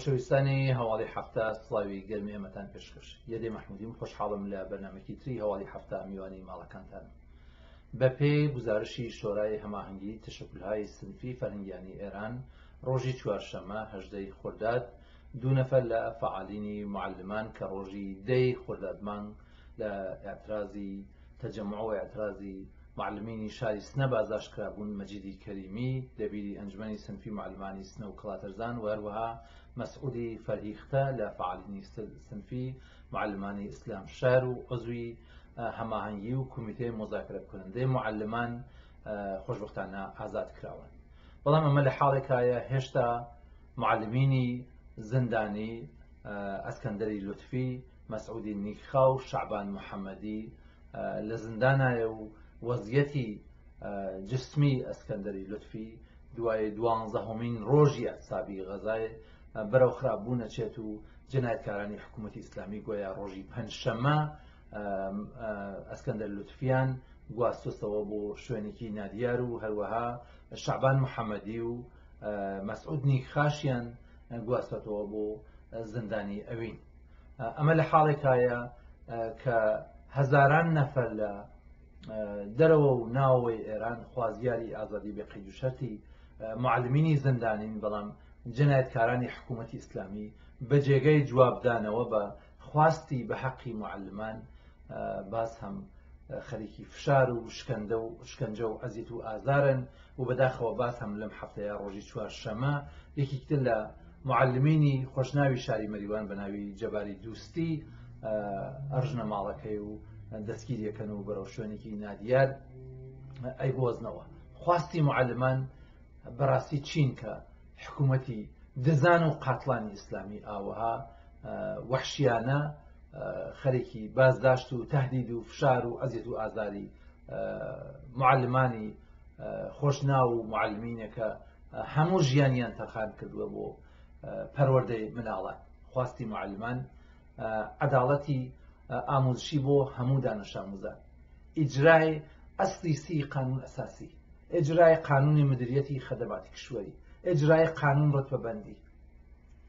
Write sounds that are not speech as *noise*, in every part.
خۆشەویستانی هەواڵی هەفتە سڵاوی گەرمی ئەمەتان پێشکەش یەدەی محمودیم خۆشحاڵم لە بەنامەکی تری هەواڵی هەفتە میوانی ماڵەکانتان بە پێی گزارشی شۆرای هەماهنگگی تشکلهای سنفی فەرنگیانی ئێران ڕۆژی چوارشەمە هەژدەی خورداد دوو نەفەر لە فعالینی معلمان کە ڕۆژی دەی خوردادمان لە ئاعترازی تەجەمەوە ئاعترازی معلمینی شاری سنە بازاشکرابوون مەجیدی کەریمی دەبیری ئەنجمەی سنفی معلمانی سنە و کڵاتەرزان وەروەها مسؤولي فريختا لە سنفي معلماني اسلام شارو شار و عزوی هەماهەنگی و کمیتەی مۆزاکرە معلمان خوش ئازاد کراون كراون ئەمە لە حاڵێکایە هێشتا معلمینی زندانی ئەسکەندەری لوتفی مەسعودی نیکخا شعبان محمدي لە زندانایە و وەزیەتی جسمی ئەسکەندەری لوتفی دوای دوانزەهمین ڕۆژی ئەسابی غەزای بەرەو خراپبوو نەچێت و جنایتکارانی حکوومەتی ئسلامی گوۆیا ڕۆژی پەنجشەمە ئەسکەندەر لوتفیان گواستوستەوە بۆ شوێنێکی نادیار و هەروەها شعبان محەممەدی و مەسعودنی خاشیان گواستەوە بۆ زندانی ئەوین ئەمە لە حاڵێکایە کە هەزاران نەفەر لە دەرەوە و ناوەی ئێران خوازیاری ئازادی بەقی دوشەتی معلمینی زندانین بەڵام جەنایەتکارانی حکوومەتی ئیسلامی بە جێگەی جوابدانەوە بە خواستی بە حەقی معلمان باز هەم خەریکی فشار و شکەندە و شکنجە و ئەزیت و ئازارن و بەداخەوە باز هەم لەم هەفتەیە ڕۆژی چوار شەمە یەکیتر لە معلمینی خۆشناوی شاری مەریوان بە ناوی جەباری دوستی ئەژنە ماڵەکەی و دەستگیریەکەن و بەرەو شوێنێکی نادیار ئەی بۆزنەوە خواستی معلمان بەڕاستی چین کە حکوومەتی دەزان و قاتلانی ئیسلامی ئاوەها وحشیانە خەرێکی بازداشت و تهدید و فشار و ئەزیێت و ئازاری معلمانی خۆشنا و معلمینەکە هەموو ژیانیان تەخان کردووە بۆ پەروەەردەی مناڵات خواستی معلمان عداڵەتی ئاموزشی بۆ هەموو دانشاموزان ئیجرای ئەستی سی قانون ئەساسی ئجرای قانونی مدریەتی خەدەباتی کشوەری ئەجرای قانون ڕتبەبندی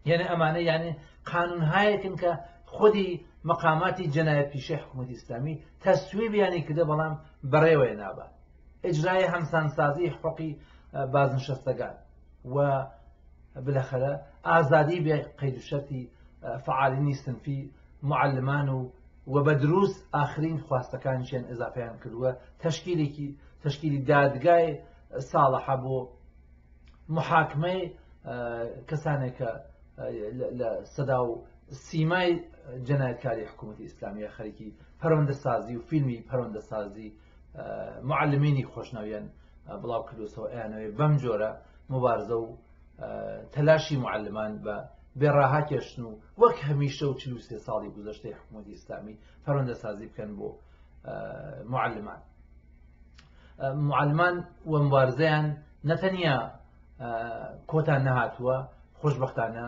یعنی ئەمانە یعنی قانونهایەکن کە خودی مقاماتی جەنایە پیشە حکوومەتی ئسلامی تەسوی بیانی کردە بەڵام بەڕێوەیە نابە ئجرای هەمسانسازی حقی بازنشەستەکان و بلەخەرە ئازادی بێ قەیدوشەتی فعالینی سنفی معلمان و و بە دروست ئاخرین خواستەکان شێن ئزافیان کردووە تشکیلێکی تشکیلی دادگای ساڵەحە بۆ محاکمەی کەسانێکە لە سەدا و سیمای جەنایەتکاری حکوومەتی ئیسلامیە خەرکی پەرۆندە سازی و فیلمی پەرۆندە سازی معلمینی خۆشنەویان بڵاو کردوسەوە ئەیانەوەی بەم جۆرە مبارزە و تەلاشی معلمان بە بێڕاها کێشن و وەک هەمیشە و چلو سێ ساڵی گذشتەی حکوومەتی ئیسلامی پەرۆندە سازی بکەن بۆ معلمان معلمان وە مبارزەیان نەتەنیا کۆتان نەهاتووە خۆشببختانە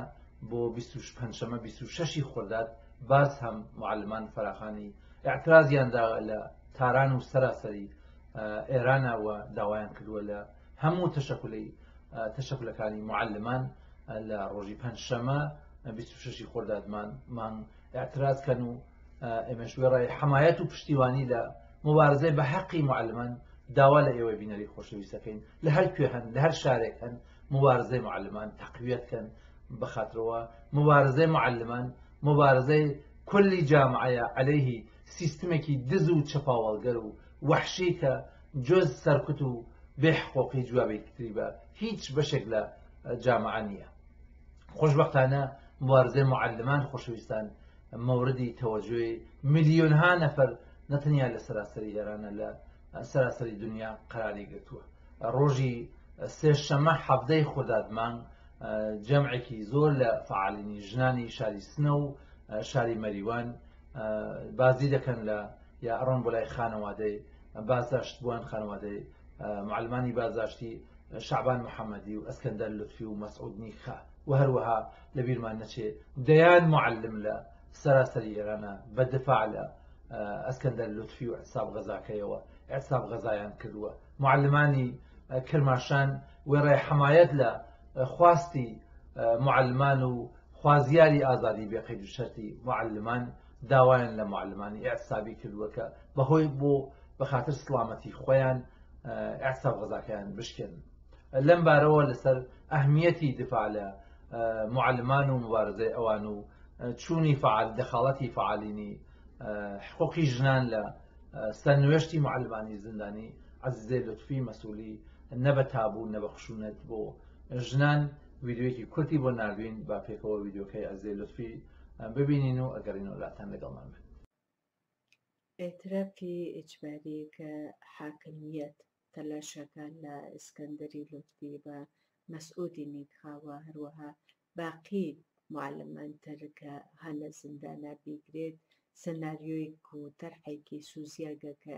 بۆ 25مە 26 خوردات باز هەم معلمان فراخانی اعترازیاندا لە تاران و سەراسەری ئێرانەوە داوایان کردووە لە هەموو تشکلی تشکلەکانی معلمان لە ڕۆژی پێنجشەمە 26 خوردادمان مان اعتراز کەن و ئێمەشوێ ڕای حمایەت و پشتیوانی لە مبارزەی بە حەقی معلمان داوا لە ئێوە بینەری خۆشەویستەکەین لە هەر کوێ هەن لە هەر شارێک هەن موارزەی معلمان تەقویەتکەن بەخاترەوە موارزەی معلمان مبارزەی کولی جامعەیە عليهەیهی سیستمێکی دز و چپاوەڵگەر و وحشی کە جۆز سەرکوت و بێحقۆقی جوابێکتری بە هیچ بەشێک لە جامعانیە خۆشببختانە موارزەی معلمان خۆشەویستان مەوردی تەوەجوێ میلیۆنها نەفەر نەتەنیا لە سەراسەری ئێرانە لە سەرسەری دنیا قراری گرتووە ڕۆژی سێ شەمە حەفتەی خۆدادمان جەمعێکی زۆر لە فعالینی ژنانی شاری سنە و شاری مەریوان بازی دەکەن لە یا ئەڕۆن بۆ لای خانەوادەی بازاشت بووان معلمانی بازاشتی شعبان محەممەدی و ئەسکەندەر لطفی و مەسعودنی خە و هەروەها لە بیرمان نەچێ دەیان معلم لە سەراسەری ئێرانە بە دفاع لە ئەسکەندەر لوتفی و عساب غەزاکەیەوە عساب غەزایان کردووە معلمانی کرماشان وێڕێ حمایەت لە خواستی معلمان و خوازیاری ئازادی بێقید شەرتی معلمان داوایان لە معلمانی ئەعسابی کردووەکە بەهۆی بۆ بەخاطر سلامەتی خۆیان ئەعساب غەزاکەیان بشکن لەم بارەوە لەسەر ئەهمیەتی دفاع لە معلمان و مبارزەی ئەوان و چوونی فعال دەخڵەتی فعالینی حقوقی ژنان لە سەرنوێشتی معلبانی زندانی عزیزێ لطفی مەسوولی نەبە تابوو نەبە خشونەت بۆ ژنان ویدیوەکی کورتی بۆ ناروین با پێکەوە ویدیوکەی ئەزێ لطفی ببینین و ئەگەرین وڵاتان لەگەڵمان بن ئێترافی ئیجباری کە حاکمیت تەلاشەکان لە ئسکەندری لوتفی بە مەسعودی نیتخاوە هەروەها باقی معلمان تەرکە هە لە زندانە بیگرێت سناریۆیک و تەرحێکی سوزیاگە کە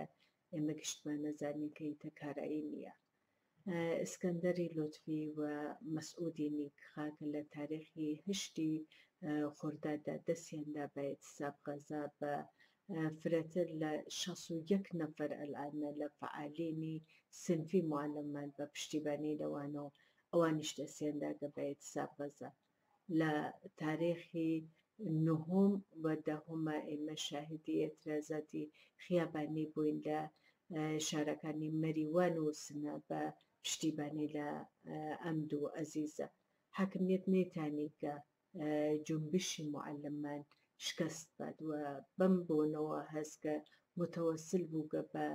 ئێمە گشتمان نەزانینکەی تەکارایی نییە ئسکەندەری لۆتفی و مەسعودی نیک خاکە لە تاریخی هشتی خوردادا دەستێندا بێت سابغەزا بە فرەتر لە 16 نەفر ئەلانە لە فعالینی سنفی معلممان بە پشتیبانی لەوانەوە ئەوانیش دەسێندا دەبێت سابغەزە لە تاریخی نهم و دەهمە ئێمە شاهدی ئێترازاتی خیابانی بووین لە شارەکانی مەریوان و سنە بە پشتیبانی لە ئەم دوو ئەزیزە حاکمیت نێتانی کە جنبشی معلمان شکست بات و بەم بۆنەوە هەستکە متەوەسل بووگە بە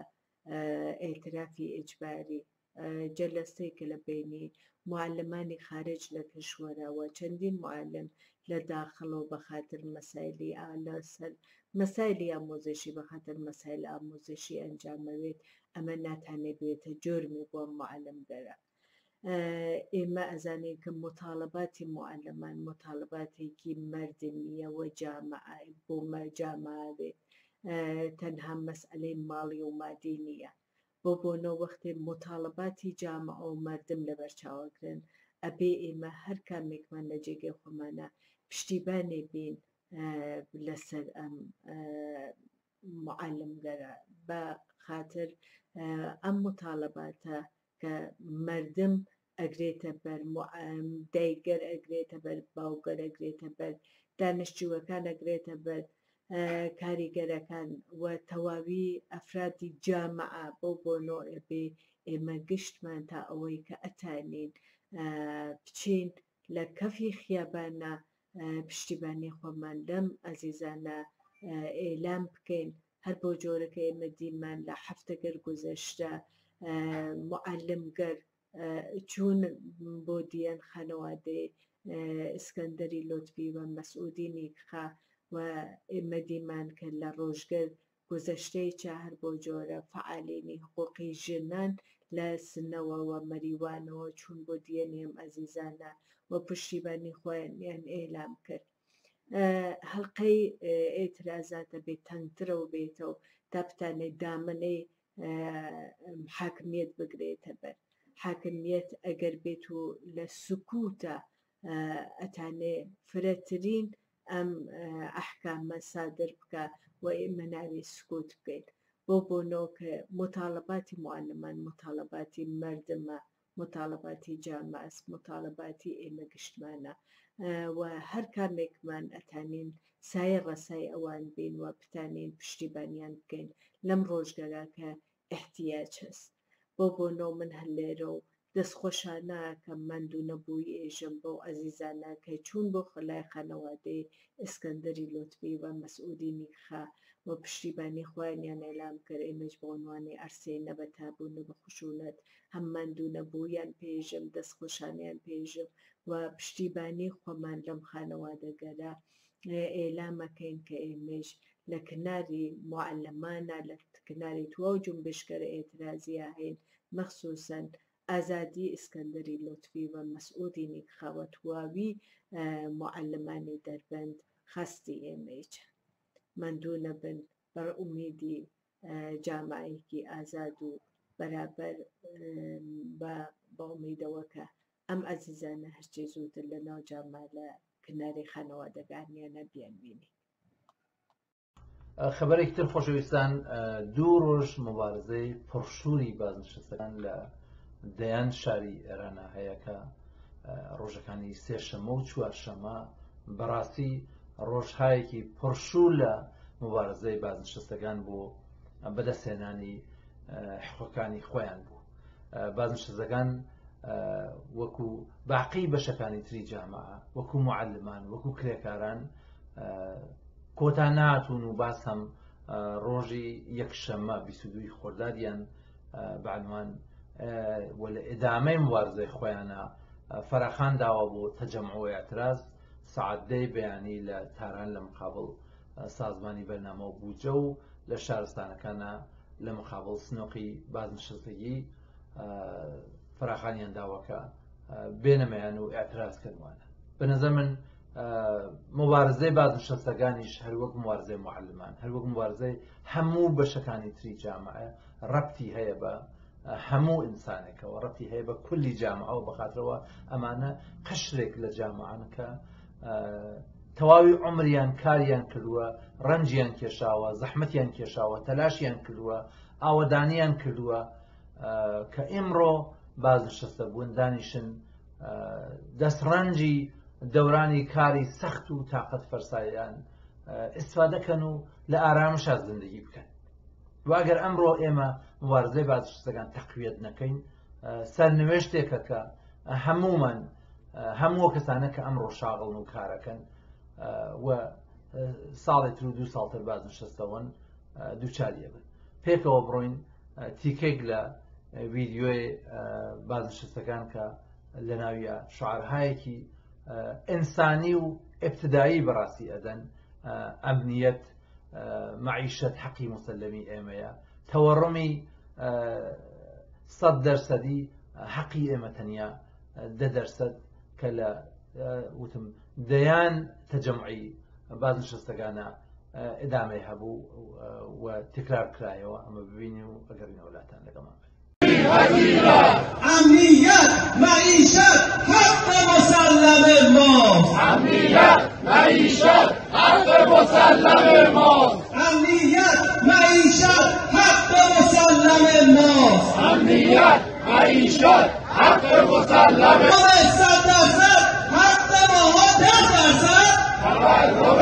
ئێترافی ئجباری جلەستەی کە لە بینی معلمانی خارج لە پێشوەرەوە چەندین معلم لە داخەوە بە خاطر مەسایلی لەسەر مەسایلی ئامۆزشی بە خاطر مەسایل ئامۆزشی ئەنجامەوێت ئەمە ناتانێ بێتە جۆرمی بۆ معلم دەرە ئێمە ئەزانین کە مطالباتی معلمان مطالباتێکی مردمیەوە جامعای بۆ مەجامماوێت تەنها مەسئلەی ماڵی و مادی نییە بۆ بۆنە وەختی مطالباتی جامع و مردم لەبەرچاوەکرن ئەبێ ئێمە هەر کامێکمان لە جێگەی خۆمانە پشتیبانێ بین لەسەر ئەم معلمگەرە بە خاطر ئەم مطالباتە کە مردم ئەگرێتە بەر دایگەر ئەگرێتە بەر باوگەر ئەگرێتە بەر دانشجوەکان ئەگرێتە بەر کاریگەرەکان و تەواوی ئەفرادی جامعە بۆ بۆ نۆئبێ ئێمە گشتمان تا ئەوەی کە ئەتانین بچین لە کەفی خیابانە پشتیبانی خۆمان لەم ئەزیزانە ئێلام بکەین هەر بۆ جۆرەکە ئێمە دیمان لە هەفتەگەر گذەشتە معلمگەر چون بۆ دیەن خەنەوادێ ئسکەندەری لۆتبی و مەسعودینی خا و ئێمە دیمان کرد لە ڕۆژگەر گذەشتەی چا هەر بۆ جۆرە فعالێنی حقوقی ژنان لە سنەوەوە مەریوانەوە چوون بۆ دیێنێم ئەزیزانە وە پشتیبانی خۆیانیان ئێلام کرد هەڵلقەی ئێترازاتە بێت تەنگترە و بێتەوە تاپتانێ دامنەی حاکمیت بگرێتە بەر حاکمیت ئەگەر بێت و لە سکوتە ئەتانێ فرەترین ئەم ئەحکامە سادر بکە و ئێمە ناوی سکوت بکەیت بۆ بۆنەوە کە مطالباتی معلمان مطالباتی مردمە مطالباتی جاماس مطالباتی ئێمە گشتمانە و هەر کامێکمان ئەتانین سایە ڕەسای ئەوان بین و بتانین پشتیبانیان بکەین لەم ڕۆژگەرا کە احتیاج هەست بۆ بۆنەوە من هەر لێرە و دەستخۆشانە کە مند و نەبووی ئێژم بۆ ئەزیزانە کە چوون بۆ خلای خانەوادەی ئسکەندری لوتبی و مەسعودی نیخە وە پشتیبانی خوایانیان ئەلام کرد ئێمەش بۆنوانی ئەرسی نەبە تابوو نە بە خوشونەت هەممان دوو نەبوویان پێژم دەست خۆشانیان پێژم و پشتیبانی خۆمان لەم خانەوادەگەرا ئێلامەکەین کە ئێمەش لە کناری معلمانە لە کناری تووە و جنبشکەر ئێترازیە هەین مەخصوسن ئازادی ئیسکەندری لوتفی و مەسعودینی خەوەتواوی معلمانی دەربند خستی ئێمەیچە مەندوو نەبن بەر ئومیدی جامایەکی ئازاد و بەرابەر بە بەڵمیدەوەکە ئەم ئازیزانە هەرچی زووتر لە ناو جاما لە کناری خانەوە دەگانیانە بیانبینی خبرێک تر خۆشەویستان دوو ڕۆژ مبارزەی پڕشووری بازنشستەکان لە دەیان شاری ئێرانە هەیەەکە ڕۆژەکانی سێشەمە و چوارشەمە بەڕاستی ڕۆژهایەکی پڕشوو لە مبارزەی بازنشستەکان بۆ بەدەسێنانی حقەکانی خۆیان بوو بازنشتەکان وەکو باقی بەشەکانی تری جاما وەکو معلمان وەکو کرێکاران کۆتا ناتون و باسم ڕۆژی یەکشەمە بیسودوی خۆردادیان بعلمان لە ئدامەی مبارزەی خۆیانە فەرەخان داوە بۆ تەجەمعۆ اعتراز سعددەی بەیانی لە تاران لە مقابل سازمانی بەرنامە و بووجە و لە شارستانەکانە لە مقابل سنۆقی بازنشستگی فراخانیان داواکە بێنەمەیان و ئاعتراز کردوانە بەنظر من مبارزەی بازنشستەکانیش هەروەک موارزەی معلمان هەروەک موارزەی هەموو بەشەکانی تری جامعە ڕەتی هەیە بە هەموو ئینسانێکەوە ڕەتی هەیە بە کولی جامعە و بەخاترەوە ئەمانە قشرێک لە جامعانەکە تەواوی عمریان کاریان کردووە ڕەنجیان کێشاوە زەحمتیان کێشاوە تەلاشیان کردووە ئاوەدانیان کردووە کە ئیمڕۆ باز شەستە گوندانیشن دەسڕەنجی دەورانی کاری سەخت و تااقەت فەرساییان ئستفادەکەن و لە ئارامشا زندگی بکەن واگەر ئەمڕۆ ئێمە وارزەی باز شەکان تەقویت نەکەین سەر نوێشتێکەکە هەمومان هەموو کەسانە کە ئەمڕۆ شاغڵن و کارەکەن ساڵی تر و دو ساڵتر باز نشستەوەن دووچاریە بن پێکەوە بڕۆین تیکێک لە ویددیۆی بازنشستەکان کە لە ناویە شعرهایەکی ئینسانی و ابتدایی بەڕاستی ئەدەن ئەمنیەت معیشت حەقی مسللمی ئێمەیە تەوەڕمی سەد دەرسەدی حەقی ئێمە تەنیا دە دەرسەد کلا آه، وتم دەیان تەجمعی باز نشستەکانە آه، ادامه هبو آه، و تکرار کرایەوە ئەمە ببینی و ئەگەڕینە وڵاتان لەگەمان ئەمیت معیشت حق مسلمه ماست ئەمیت معیشت حق مسلمه ماست ئەمیت معیشت حق مسلمه ماست ئەمیت معیشت حق مسلمه ماست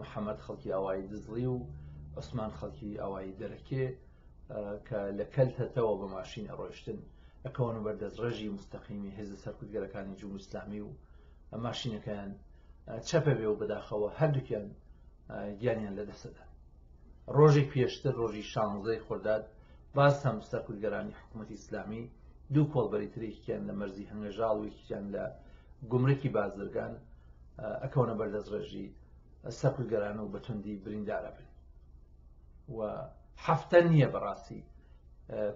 محەممەد خەڵکی ئاوایی دزڵی و عسمان خەڵکی ئاوایی دەرەکێ کە لە کەلتەتەوە بە ماشینە ڕۆشتن ئەکەون بەردەست ڕێژی مستەقیمی هێز سەرکوتگەرەکانی جوم ئسلامی و ماشینەکەیان چەپە بێ و بەداخەوە هەردووکیان گیانیان لە دەسەدا ڕۆژی پێشتر ڕۆژی شانزەی خورداد باز هەم سەرکوتگەرانی حکوومەتی ئسلامی دوو کۆڵبەری ترێکیان لە مەرزی هەنگەژاڵ و یکیان لە گمرەی بازرگان ئەکەونە بەردەست ڕێژی سەقلگەرانە و بەتوندی بریندارە بن و هەفتە نییە بەڕاستی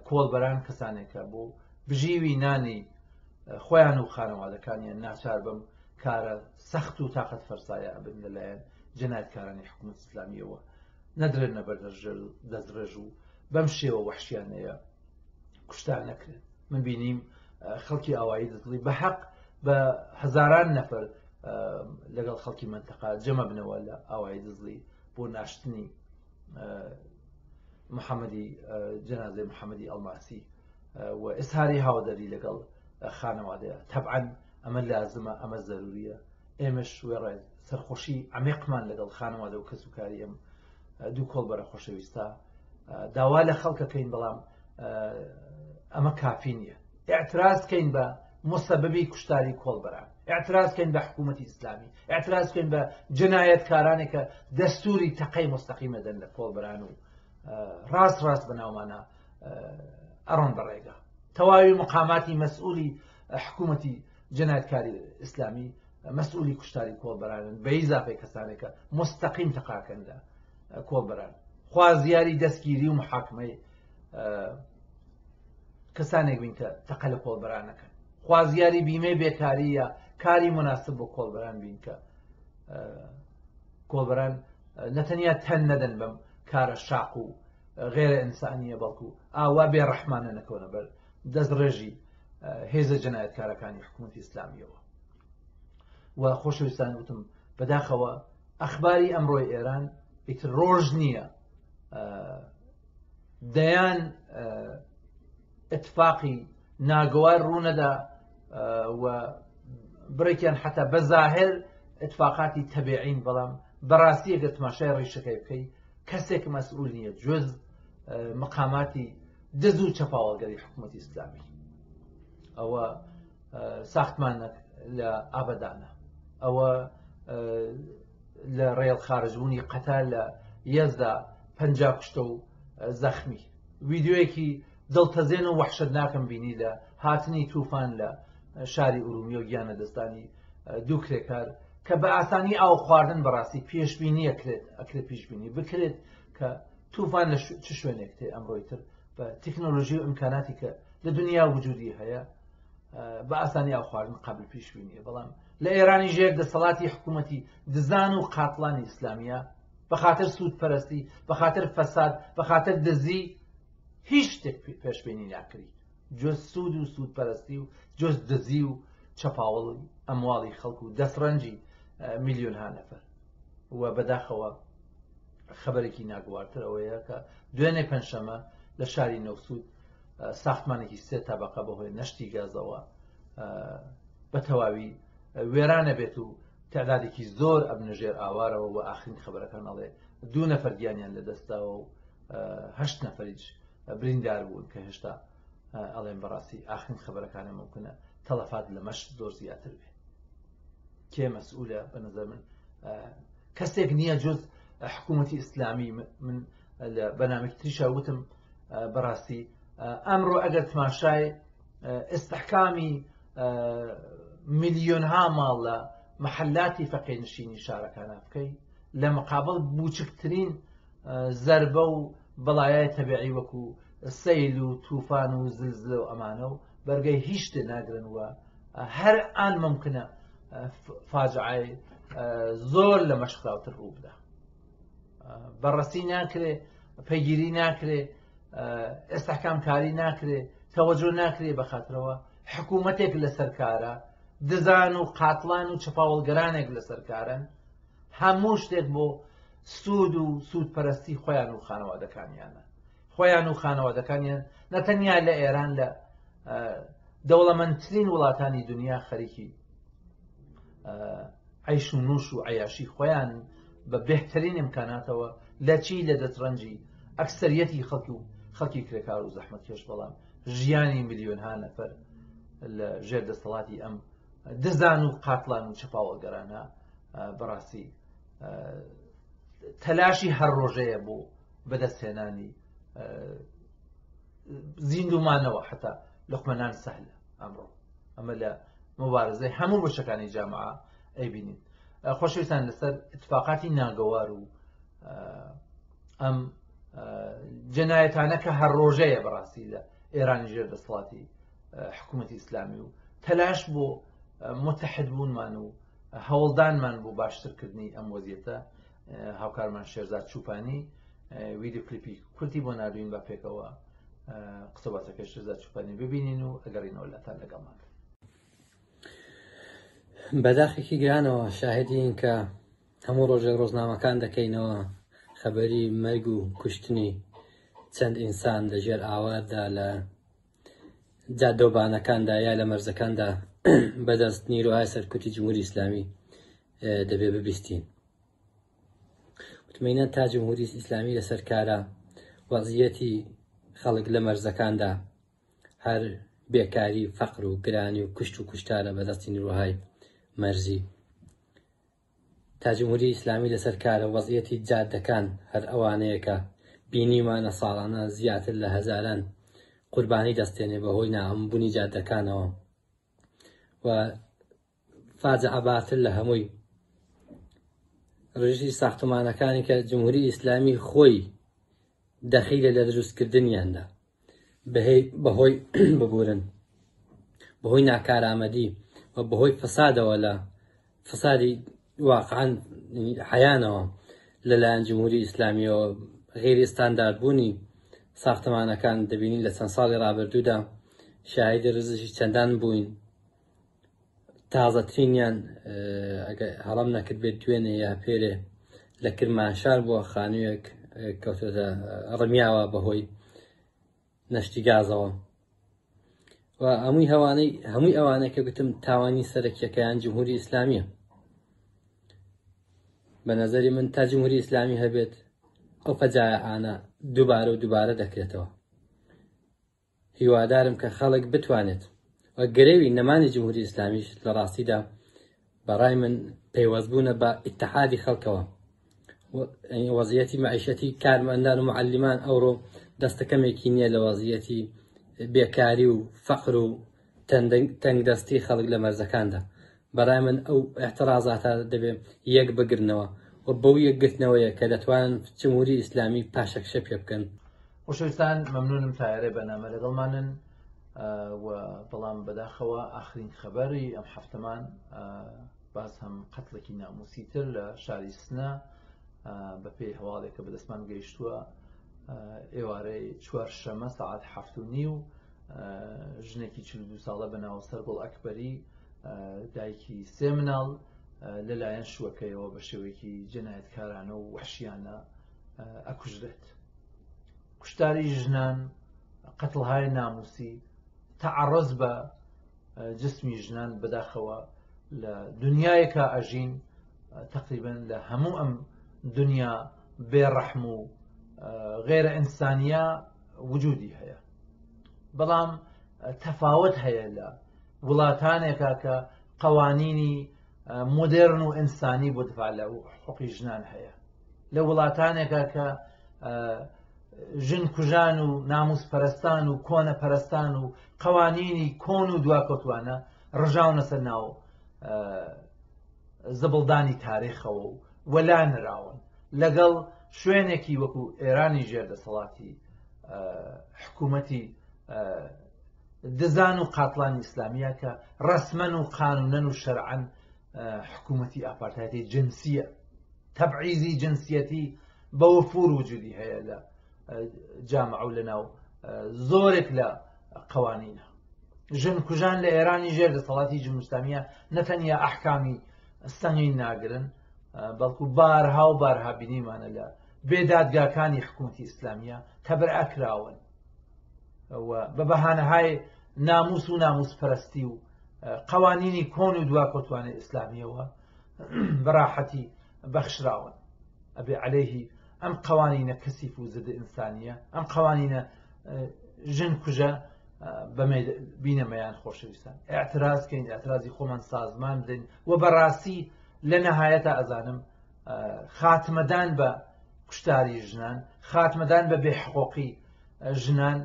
کۆڵبەران کەسانێکە بۆ بژیوی نانی خۆیان و خانەوادەکانیان ناچار بم کارە سەخت و تااقەت فەرسایە ئەبن لەلایەن جەنایتکارانی حکوومەت ئسلامیەوە نەدرێنە بەردەژر دەزرێژ و بەم شێوە وحشیانەیە کوشتان نەکرێن من بینیم خەڵکی ئاوایی دەزڵی بە حەق بە هزاران نەفر لەگەڵ خەڵکی منتەقا جەمە بنەوە لە ئاوای دزلی بۆ ناشتنی محەممەدی جەنازی محەممەدی ئەلماسی و ئسهاری هاودەری لەگەڵ خانەوادەیە تەبعاان ئەمە لازمە ئەمە زەروریە ئێمەش وێڕێ سەرخۆشی ئەمێقمان لەگەڵ خانەوادە و کەس و کاریم دوو کۆڵ بەرە خۆشەویستە داوا لە خەڵکەکەین بەڵام ئەمە کافی نییە اعتراز کەین بە مسەبەبی کوشتاری کۆڵ بەران اعترازکەین بە حکوومەتی ئیسلامی اعترازکەین بە جنایەت کارانێکە دەستوری تەقەی مستەقیمەدەن لە کۆڵبران و ڕاست ڕاست بەناومانە ئەڕۆن بەڕێگە تەواوی مقاماتی مەسئولی حکوومەتی جنایتکاری ئیسلامی مەسئولی کوشتاری کۆڵبرانن بە ئیزافی کەسانێکە مستەقیم تەقاکەن لە کۆڵبران خوازیاری دەستگیری و محاکمەی کەسانێک بین کە تەقە لە کۆڵبرانەکەن خوازیاری بیمەی بێکاریە کاری مناسب بۆ کۆلبەران بین کە کۆلبەران نەتەنیا تەن نەدەن بم کارە شاق و غێرە ئینسانیە بەڵکو ئاوا بێ ڕەحمانە نەکەونە بەر دەست ڕێژی هێزە جەنایەت کارەکانی حکوومەتی ئسلامیەوە و خۆشویستان وتم بەداخەوە ئەخباری ئەمڕۆی ئێران ئیتر ڕۆژ نییە دەیان اتفاقی ناگوار ڕوونەدا بڕێکیان حتا بەزاهر اتفاقاتی تەبیعین بەڵام بەڕاستی گە تماشای ڕیشەکەی بکەی کەسێک مەسئول نیە جز مقاماتی دز و چەپاوەگەری حکوومەتی ئسلامی ئەوە ساختمانەک لە ئابدانە ئەوە لە ڕێڵ خارجبوونی قەتا لە یەزدا پنج کوشتە و زەخمی ویددیوەکی دڵتەزێن و وحشت ناکەم بینی لە هاتنی تووفان لە شاری ئورومی و گیانە دەستانی دوو کرێکار کە بە ئاسانی ئاو خواردن بەڕاستی پێشبینی ئەکرێت پیشبینی بکرێت کە توفان لە چ شوێنێک تێ ئەمڕۆی تر بە تەکنۆلژی و ئەمکاناتی کە لە دنیا وجودی هەیە بە ئاسانی ئاو خواردن قبل پیشبینیە بەڵام لە ئێرانی ژێر دەسەڵاتی حکوومەتی دزان و قاتڵانی ئیسلامیە بە خاطر سوود پەرستی بە خاطر فەساد بە خاطر دزی هیچ شتێک پێشبینی ناکری جۆز سوود و سوودپەرستی و جۆز دزی و چەپاوەڵی ئەمواڵی خەڵکو و دەسڕەنجی میلیۆن ها نەفەر وە بەداخەوە خبرێکی ناگووارتر ئەوەیە کە دوێنێ پەنجشەمە لە شاری نەوسود ساختمانێکی سێ تابقە بەهۆی نشتی گازەوە بە تەواوی وێرانە بێت و تعدادێکی زۆر ئەبنەژێر ئاوارەوە و ئاخرین خبرەکان ئەڵێ دوو نەفەرگیانیان لە دەستاوە و هەشت نەفەریج بریندار بوون کە هێشتا ئەڵێن بەڕاستی ئاخن خبرەکانە ممکنە تەلەفات لە مەش زۆر زیاتر بێ کێ مەسئولە بە نظر من کەسێک نییە جز حکوومەتی ئیسلامی من لە بەنامێکتریشا وتم بەڕاستی ئەمڕۆ ئەگەر تماشای ئستحکامی میلیۆنها ماڵ لە محلاتی فەقێنشینی شارەکانە بکەی لە مقابل بچکترین زربە و بەڵایە تەبیعی وەکو سیل و توفان و زلزلە و ئەمانە و بەرگەی هیچ تێ ناگرن وە هەر ئان ممکنە فاجعای زۆر لە مەشخراوتر ڕوو بدە بەڕەسی ناکرێ پەیگیری ناکرێ ئێستاکام کاری ناکرێ تەوەجو ناکرێ بە خاترەوە حکوومەتێک لە سەرکارە دزان و قاتڵان و چپاوەڵگەرانێک لە سەرکارن هەموو شتێک بۆ سوود و سوودپەرستی خۆیان و خانەوادەکانیانە خۆیان و خانەوادەکانیان نەتەنیا لە ئێران لە دەوڵەمەندترین وڵاتانی دنیا خەریکی عیش و نووش و عیاشی خۆیان بە بهترین امکاناتەوە لە چی لە دەترەنجی ئەکسەرەتی خەڵکی و خەڵکی کرێکار و زەحمە کێش بەڵام ژیانی میلیۆنها نەفەر لە ژێر دەسەڵاتی ئەم دزان و قاتلان و چپاوەگەرانە بەڕاستی تەلاشی هەر ڕۆژەیە بۆ بەدەستێنانی زیندومانەوە حتا لەخمەنان سەهلە ئەمڕۆ ئەمە لە مبارزەی هەموو بەشەکانی جامعە ئەیبینین خۆشویستان لەسەر اتفاقاتی ناگەوار و ئەم جەنایەتانە کە هەر ڕۆژەیە بەڕاستی لە ئێرانی ژێر دەسڵاتی حکوومەتی ئسلامی و تەلاش بۆ متحدبوونمان و هەوڵدانمان بۆ باشترکردنی ئەم وەزیەتە هاوکارمان شێرزاد چوپانی ویدیوکلیپی کورتی بۆ نردوین بە پێکەوە قسەباتە پێشدا چوپانی ببینین و ئەگەڕینەوە لەتان لەگەڵمان بەداخێکی گرانەوە شاهدین کە هەموو ڕۆژێ ڕۆژنامەکان دەکەینەوە خەبەری مەرگ و کوشتنی چەند ئینسان لەژێر ئاواردا لە جادۆبانەکاندا یا لە مەرزەکاندا *clears throat* بەدەست نیرۆهای سەرکوتی جمهوری ئسلامی دەبێ ببیستین تمەینە تا جمهوری ئیسلامی لەسەر کارە وەزیەتی خەڵک لە مەرزەکاندا هەر بێکاری فەقر و گرانی و کوشت و کوشتارە بەدەستی نیروهای مەرزی تا جمهوری ئیسلامی لەسەر کارە وەزیەتی جادەکان هەر ئەوانەیەکە بینیمانە ساڵانە زیاتر لە هەزاران قوربانی دەستێنێ بە هۆی نامبوونی جادەکانەوە و فاجە عباتر لە هەمووی ڕژی ساختومانەکانی کە جمهوری ئیسلامی خۆی دەخیلە لە دروستکردنیاندا بەهۆی *clears throat* ببورن بەهۆی ناکارامەدی و بەهۆی فسادەوە لە فسادی واقعان حیانەوە لەلایەن جمهوری ئیسلامیەوە غێری ئستانداردبوونی ساختمانەکان دەبینی لە چەند ساڵی ڕابردوودا شاهدی ڕزشی چەندان بووین تازەترینیان هەڵام نەکرد بێت دوێنێ یا پێرێ لە کرمانشار بووە خانوویەک کەوتێتە ڕمیاوە بەهۆی نشتی گازەوە و هەمووی هەوانەی هەمووی ئەوانەیە کە گوتم تاوانی سەرەکیەکەیان جمهوری ئیسلامیە بە نظری من تا جمهوری ئیسلامی هەبێت ئەو فەجایە ئانا دووبارە و دووبارە دەکرێتەوە هیوادارم کە خەڵک بتوانێت گرێوی نەمانی جمهوری ئسلامیش لە ڕاستیدا بەڕای من پەیوەزبوونە بە ئتحادی خەڵکەوە وەزیەتی معیشەتی کارمەندان و معلیمان ئەوڕۆ دەستەکەمێکی نییە لە وەزیەتی بێکاری و فەقر و تەنگدەستی خەڵک لە مەرزەکاندا بەڕای من ئەو احترازاتە دەبێت یەک بگرنەوە و بەو یەکگرتنەوەیە کە دەتوان جمهوری ئیسلامی پاشەکشە پێ بکەن. خوشستان مەمنونم تایارێ بەنامە لەگەڵمانن بەڵام بەداخەوە ئاخرین خەبەری ئەم هەفتەمان باز هەم قەتڵێکی ناموسی تر لە شاری سنە بە پێی هەواڵێکە بەدەستمان گەیشتووە ئێوارەی چوار شەمە سعات هەفت و نی و ژنێکی چ دو ساڵە بەناوەسەر گوڵ ئەکبەری دایکی سێ مناڵ لەلایەن شوەکەیەوە بە شێوەیەکی جەنایەتکارانە و وحشیانە ئەکوژرێت. کوشتاری ژنان قەتڵهای ناموسی تەعرز بە جسمی ژنان بەداخەوە لە دنیایەکە ئەژین تقریبن لە هەموو ئەم دنیا بێڕەحم و غێرە ئینسانیا وجودی هەیە بەڵام تەفاوت هەیە لە وڵاتانێکا کە قوانینی مدرن و ئینسانی بۆ دفاع لە حقی ژنان هەیە لە وڵاتانێکا کە ژن کوژان و ناموس پەرستان و کۆنە پەرستان و قوانینی کۆن و دواکەوتوانە ڕژاونە سەر ناو زبڵدانی تاریخەوە و وەلا نراون لەگەڵ شوێنێکی وەکو ئێرانی ژێردەسەڵاتی حکوومەتی دزان و قاتلانی ئیسلامیە کە ڕسمەن و قانونەن و شەرعەن حکوومەتی ئاپارتایەتی جنسیە تەبعیزی جنسیەتی بە وفور وجودی هەیە لە جامع و لەناو زۆرێک لە قوانینە ژن کوژان لە ئێرانی ژێر لە سەڵاتی جمستامیە نەتەنیا ئەحکامی سەنگین ناگرن بەڵکو بارها و بارها بینیمانە لە بێدادگاکانی حکوومەتی ئیسلامیە تەبر ئەکراون بە بەهانەهای ناموس و ناموس پەرستی و قوانینی کۆن و دوا کۆتوانە ئیسلامیەوە بەراحەتی بەخشراون ئەبێ عليهەیهی ئەم قوانینە کەسیف و زد ئینسانیە ئەم قوانینە ژن کوژە بینەمەیان خۆشەویستان اعترازکەین اعترازی خۆمان سازمان بدەین و بەڕاستی لە نەهایەتە ئەزانم خاتمەدان بە کوشتاری ژنان خاتمەدان بە بێحقۆقی ژنان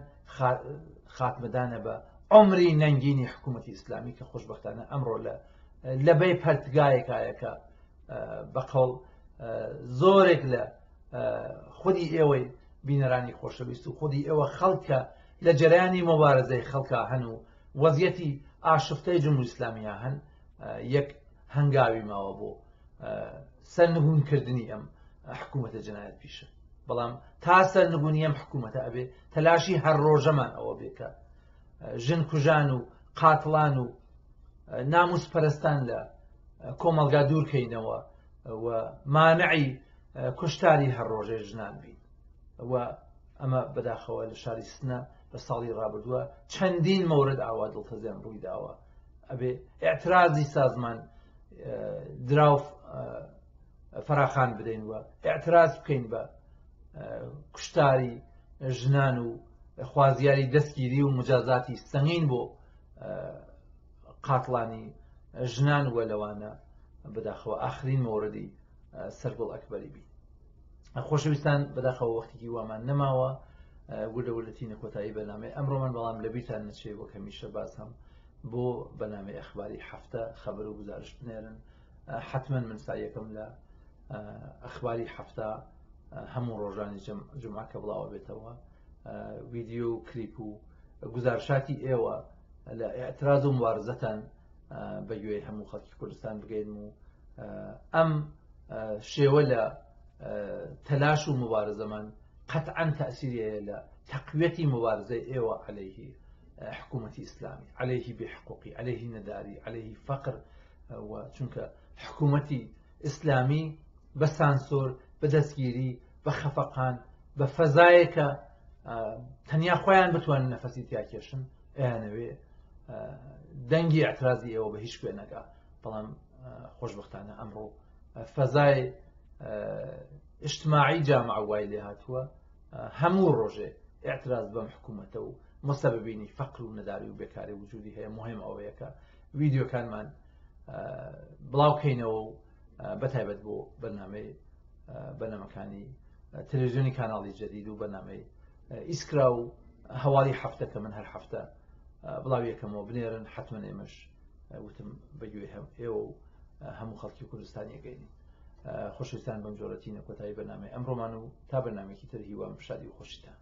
خاتمەدانە بە ئەمری نەنگینی حکوومەتی ئیسلامی کە خۆشببختانە ئەمڕۆ لە لەبەی پەرتگایەکایەکە بەقڵ زۆرێک لە خودی ئێوەی بینەرانی خۆشەویست و خودی ئێوە خەڵکە لە جەرانی مەبارەزەی خەڵکە هەن و وەزیەتی ئاشفتەی جمهور ئسلامیە هەن یەک هەنگاوی ماوە بۆ سەرنبوونکردنی ئەم حکوومەتە جنایەت پیشە بەڵام تا سەرنبوونی ئەم حکوومەتە ئەبێ تەلاشی هەر ڕۆژەمان ئەوە بێکە ژن کوژان و قاتڵان و ناموس پەرستان لە کۆمەلگا دوورکەینەوە مانعی کوشتاری هەر ڕۆژێ ژنان بین و ئەمە بەداخەوە لە شاری سنە بە ساڵی ڕابدووە چەندین مەورد ئاوا دڵتەزیان ڕووی داوە ئەبێ ئاعترازی سازمان درااو فراخان بدەین وە ئاعتراز بکەین بە کوشتاری ژنان و خوازیاری دەستگیری و مجازاتی سەنگین بۆ قاتڵانی ژنان وە لەوانە بەداخەوە ئاخرین مۆردی سەرگۆڵ ئەکبەری بی خۆشەویستان بەداخەوە وەختێکی وامان نەماوە گولەولەتی نەکۆتایی بەنامێ ئەمڕۆمان بەڵام لەبییتان نەچێ بۆ کەمیشە باسم بۆ بەنامێ ئەخباری هەفتە خەبەر و گزارش بنێرن حتمما منسایەکەم لە ئەخباری هەفتە هەموو ڕۆژانی جمعکە بڵاوە بێتەوە ویددیو و کلیپ و گزارشاتی ئێوە لە ئاعتراز و مبارزەتەن بەگوێ هەموو خەڵکی کوردستان بگەین و ئەم شێوە لە تەلاش و مبارزەمان قەتعاان تاسیریەیە لە تەقوێتی مبارزەی ئێوە عليهەیهی حکوومەتی ئسلامی عليهەیهی بحقوقی عليهەیهی نەداری عليهەیهی فقر چونکە حکوومەتی ئیسلامی بە سانسۆر بەدەستگیری بە خەفەقان بە فەزایەکە تەنیا خۆیان بتوانن نەفەسی تیاکێشن ئەیانەوێ دەنگی ئەترازی ئێوە بە هیچ شوێنەکە بەڵام خۆشببختانە ئەمڕۆ فەزای اجتماعی جامع وای لێ هاتووە هەموو ڕۆژێ اعتراز بەم حکوومەتە و مستەبینی فەقر و نەداری و بێکاری وجودی هەیە مهم ئەوەیەکە ویددیوکانمان بڵاوکەینەوە و بەتایبەت بۆ بەنامەی بەنەمەکانی تلویزیۆنی کاناڵی جدید و بەنامەی ئیسکرا و هەواڵی هەفتەکە من هەر هەفتە بڵاو یەکەمەوە بنێرن حتممە ئێمەش وتم بەگوێ هەم ئێوە و هەموو خەڵکی کوردستانیەکەین خوشستان بەم جۆرەتی نەکۆتایی بەنامێ ئەمڕۆمان و تا بەنامێکی تر هیوام شادی و خۆشیتان